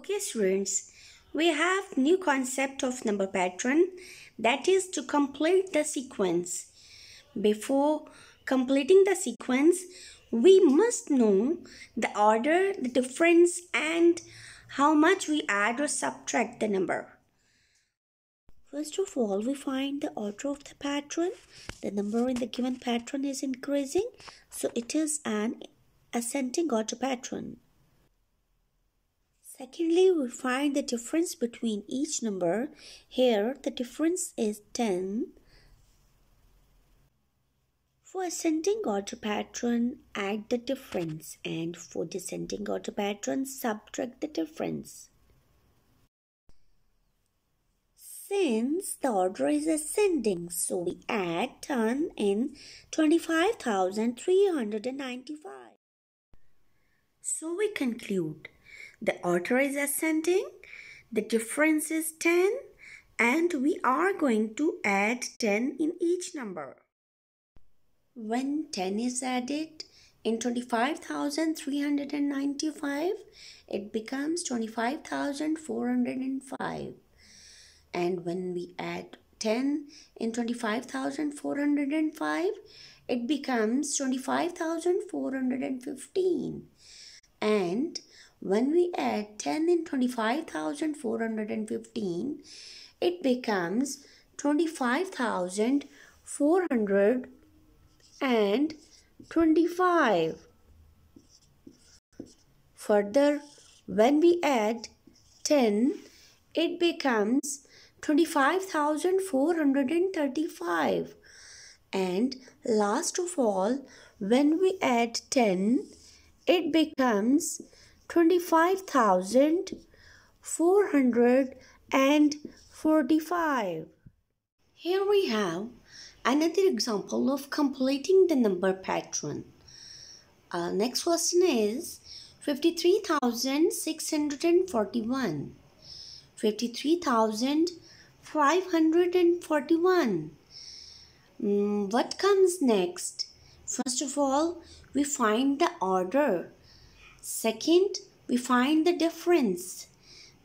Okay students, we have new concept of number pattern that is to complete the sequence. Before completing the sequence, we must know the order, the difference and how much we add or subtract the number. First of all, we find the order of the pattern. The number in the given pattern is increasing, so it is an ascending order pattern. Secondly, we find the difference between each number. Here, the difference is 10. For ascending order pattern, add the difference and for descending order pattern, subtract the difference. Since the order is ascending, so we add 10 in 25,395. So we conclude the order is ascending, the difference is 10 and we are going to add 10 in each number. When 10 is added in 25,395, it becomes 25,405. And when we add 10 in 25,405, it becomes 25,415. And when we add 10 in 25,415, it becomes 25,425. Further, when we add 10, it becomes 25,435. And last of all, when we add 10, it becomes 25,445. Here we have another example of completing the number pattern. Uh, next question is 53,641. 53,541. Mm, what comes next? First of all, we find the order Second, we find the difference.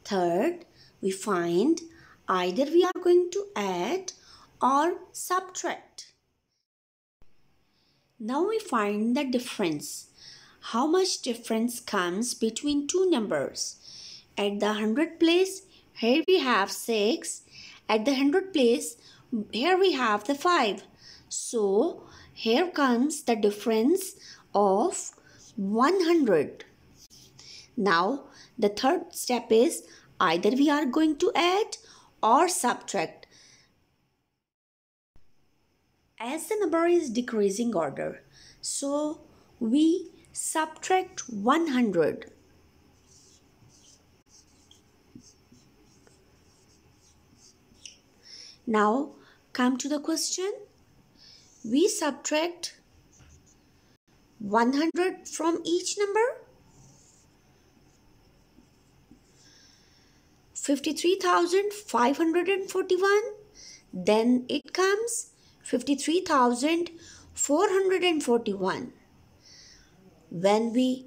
Third, we find either we are going to add or subtract. Now we find the difference. How much difference comes between two numbers? At the hundred place, here we have 6. At the hundred place, here we have the 5. So, here comes the difference of 100. Now, the third step is either we are going to add or subtract. As the number is decreasing order, so we subtract 100. Now, come to the question. We subtract 100 from each number? 53,541 then it comes 53,441 when we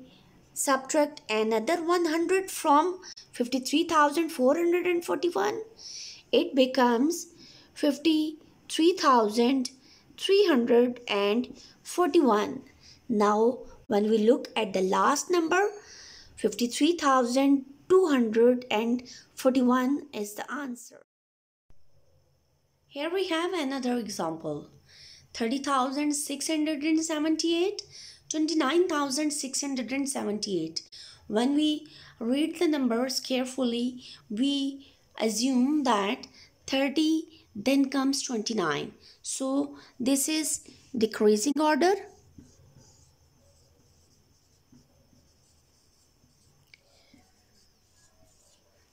subtract another 100 from 53,441 it becomes 53,341 now when we look at the last number 53,241 is the answer. Here we have another example. 30,678, 29,678. When we read the numbers carefully, we assume that 30 then comes 29. So this is decreasing order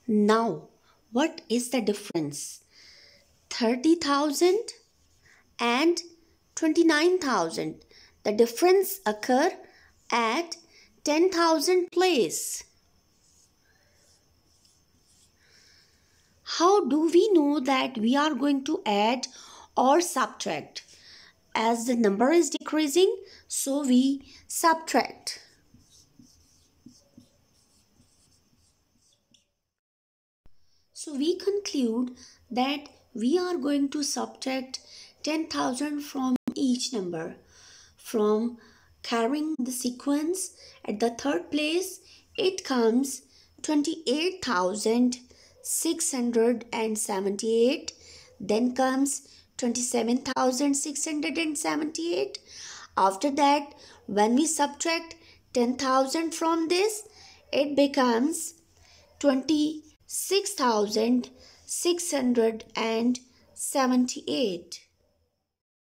Now, what is the difference? 30,000 and 29,000. The difference occur at 10,000 place. How do we know that we are going to add or subtract? As the number is decreasing, so we subtract. So we conclude that we are going to subtract 10,000 from each number. From carrying the sequence at the third place, it comes 28,678. Then comes 27,678. After that, when we subtract 10,000 from this, it becomes 26,678.